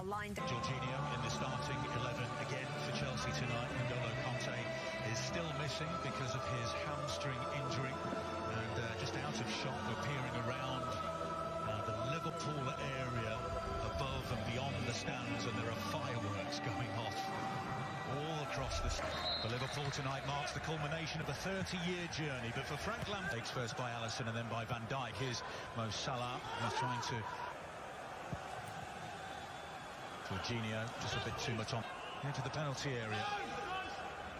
Aligned. Jorginho in the starting 11 again for Chelsea tonight. N'Golo Kanté is still missing because of his hamstring injury and uh, just out of shot. We're peering around uh, the Liverpool area above and beyond the stands and there are fireworks going off all across the... For Liverpool tonight marks the culmination of a 30-year journey, but for Frank Lampard, first by Alisson and then by Van Dijk. Here's Mo Salah, who's trying to... Jorginho, just a bit too much on into the penalty area.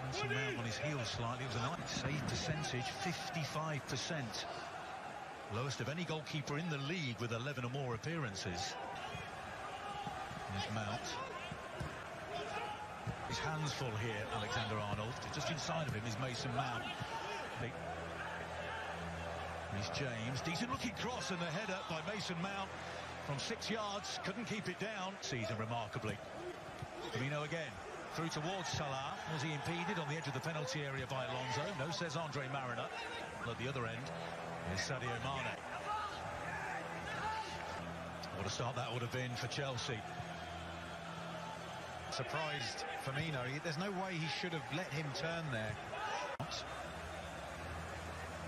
Mason Mount on his heels slightly. It was a nice save percentage, 55%. Lowest of any goalkeeper in the league with 11 or more appearances. There's Mount. His hands full here, Alexander Arnold. Just inside of him is Mason Mount. He's James. Decent looking cross and the header by Mason Mount from six yards. Couldn't keep it down. Season remarkably. Firmino again. Through towards Salah. Was he impeded on the edge of the penalty area by Alonso? No, says Andre Marriner. At the other end is Sadio Mane. What a start that would have been for Chelsea. Surprised Firmino. There's no way he should have let him turn there.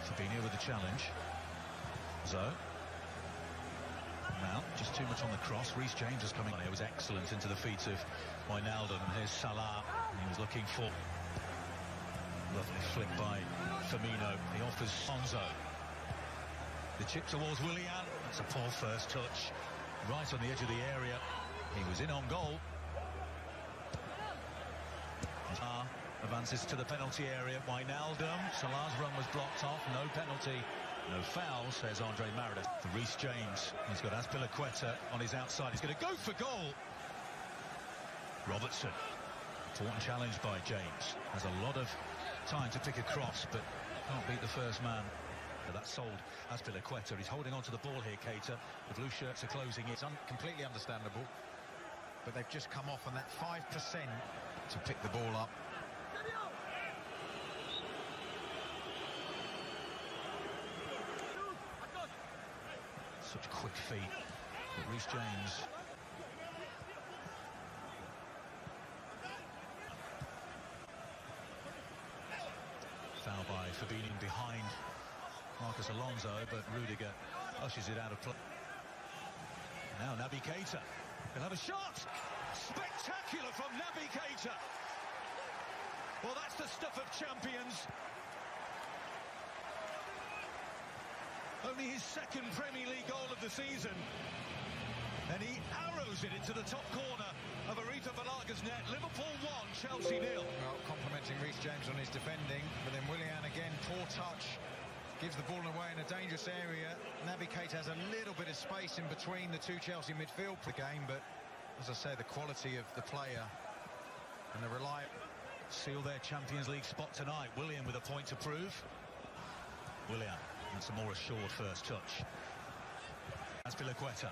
Fabinho with the challenge. Zo. Just too much on the cross. Reece James is coming on. It was excellent into the feet of Wijnaldum. Here's Salah. He was looking for... Lovely flick by Firmino. He offers Sonzo. The chip towards Willian. That's a poor first touch. Right on the edge of the area. He was in on goal. Salah advances to the penalty area. Wijnaldum. Salah's run was blocked off. No penalty. No foul, says Andre. For Reece James. He's got Azpilicueta on his outside. He's going to go for goal. Robertson. Important challenge by James. Has a lot of time to pick a cross, but can't beat the first man. But that's sold Azpilicueta. He's holding on to the ball here, Keita. The blue shirts are closing. It's un completely understandable. But they've just come off on that 5% to pick the ball up. Such quick feet. But Reece James foul by Fabinho behind Marcos Alonso, but Rudiger ushers it out of play. Now Naby Keita. He'll have a shot. Spectacular from Naby Keita. Well, that's the stuff of champions. Only his second Premier League goal of the season. And he arrows it into the top corner of Arrizabalaga's net. Liverpool 1, Chelsea nil. Well, complimenting Reece James on his defending, but then Willian again, poor touch. Gives the ball away in a dangerous area. Naby Keita has a little bit of space in between the two Chelsea midfield for the game, but as I say, the quality of the player and the reliable seal their Champions League spot tonight. Willian with a point to prove. Willian and some more assured first touch. Azpilicueta.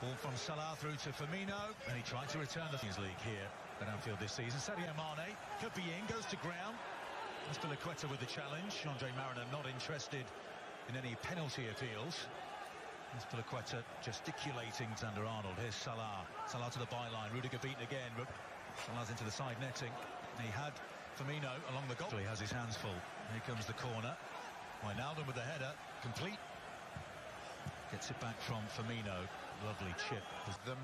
Ball from Salah through to Firmino, and he tried to return the Champions League here at Anfield this season. Sadio Mane could be in, goes to ground. Azpilicueta with the challenge. Andre Marriner not interested in any penalty appeals. Azpilicueta gesticulating Xander Arnold. Here's Salah. Salah to the byline. Rudiger beaten again. Salah's into the side netting. He had Firmino along the goal. He has his hands full. Here comes the corner. Wijnaldum with the header. Complete. Gets it back from Firmino. Lovely chip. Them.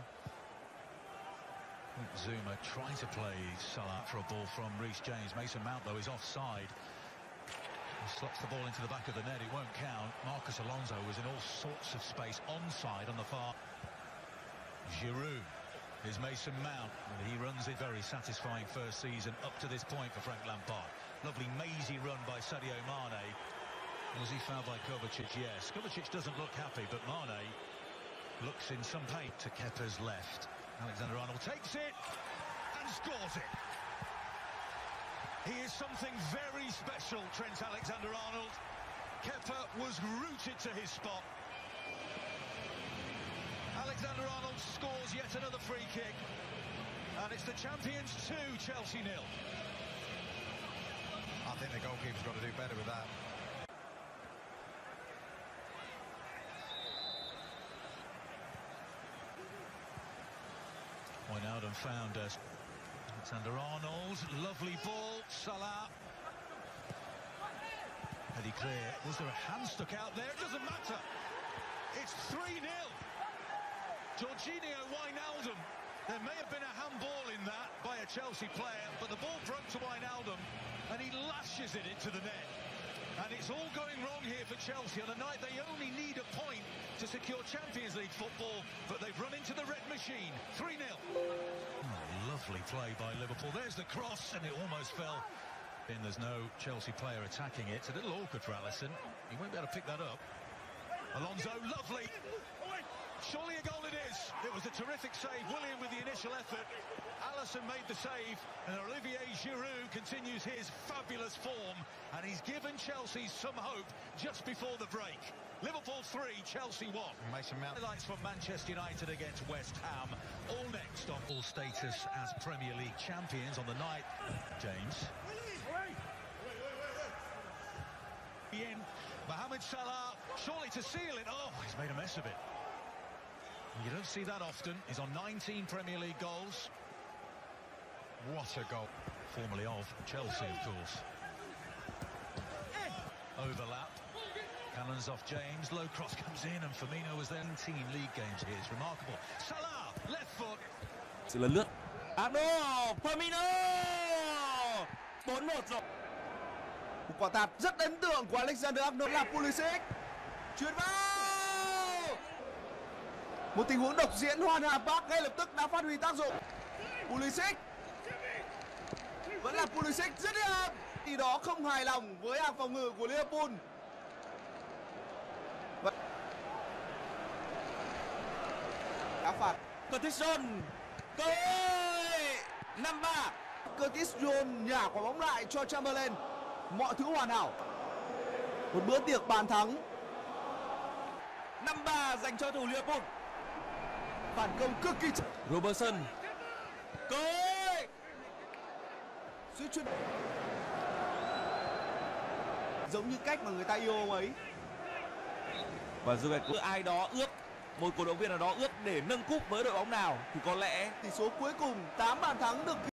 Zouma trying to play Salah for a ball from Reece James. Mason Mount, though, is offside. He slots the ball into the back of the net. It won't count. Marcos Alonso was in all sorts of space onside on the far. Giroud is Mason Mount. And he runs it very satisfying first season up to this point for Frank Lampard. Lovely mazy run by Sadio Mane. Was he fouled by Kovacic? Yes. Kovacic doesn't look happy, but Mane looks in some pain to Kepa's left. Alexander Arnold takes it and scores it. He is something very special, Trent Alexander-Arnold. Kepa was rooted to his spot. Alexander-Arnold scores yet another free kick. And it's the champions two, Chelsea nil. I think the goalkeeper's got to do better with that. Went out and found us. Alexander Arnold, lovely ball, Salah. Pretty clear. Was there a hand stuck out there? It doesn't matter. It's 3-0. Jorginho Wijnaldum. There may have been a handball in that by a Chelsea player, but the ball broke to Wijnaldum and he lashes it into the net. And it's all going wrong here for Chelsea on a night they only need a point to secure Champions League football, but they've run into the red machine. 3-0. Oh, hmm, lovely play by Liverpool. There's the cross, and it almost fell. In there's no Chelsea player attacking it. It's a little awkward for Alisson. He won't be able to pick that up. Alonso, lovely. Surely a goal it is. It was a terrific save. Willian with the initial effort. Alisson made the save, and Olivier Giroud continues his fabulous form, and he's given Chelsea some hope just before the break. Liverpool 3, Chelsea 1. Mason Mount. Highlights from Manchester United against West Ham. All next on all status as Premier League champions on the night. James. In. Mohamed Salah, surely to seal it. Oh, he's made a mess of it. You don't see that often. He's on 19 Premier League goals. What a goal. Formerly of Chelsea, of course. Overlap. Cannons off James. Low cross comes in, and Firmino was there. 19 league games here. It's remarkable. Salah, left foot. sự lần lướt Arnold Firmino 4-1 rồi Một quả tạt rất ấn tượng của Alexander Arnold là Pulisic. Chuyền vào. Một tình huống độc diễn hoàn hảo Park ngay lập tức đã phát huy tác dụng. Pulisic. Vẫn là Pulisic rất điểm. Thì đó không hài lòng với hàng phòng ngự của Liverpool. Và... Đá phạt Curtis Jones cơ hội 5-3 Curtis Jones nhả quả bóng lại cho Chamberlain. Mọi thứ hoàn hảo. Một bữa tiệc bàn thắng 5-3 dành cho thủ Liverpool phản công cực kỳ. Robertson. Hội Suýt chút giống như cách mà người ta yêu ông ấy. Và dù có ai đó ước một cổ động viên nào đó ước để nâng cúp với đội bóng nào thì có lẽ tỷ số cuối cùng 8 bàn thắng được